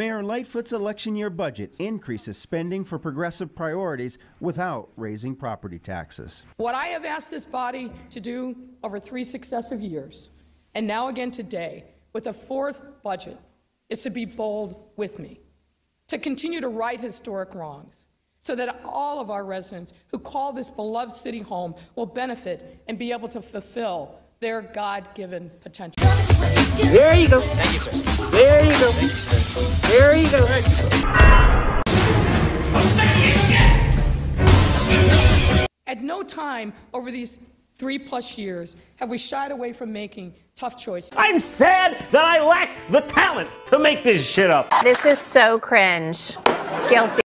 Lightfoot's election year budget increases spending for progressive priorities without raising property taxes. What I have asked this body to do over three successive years, and now again today, with a fourth budget, is to be bold with me, to continue to right historic wrongs, so that all of our residents who call this beloved city home will benefit and be able to fulfill their God given potential. There you go. Thank you, sir. There you go. There you go. At no time over these three plus years have we shied away from making tough choices. I'm sad that I lack the talent to make this shit up. This is so cringe. Guilty.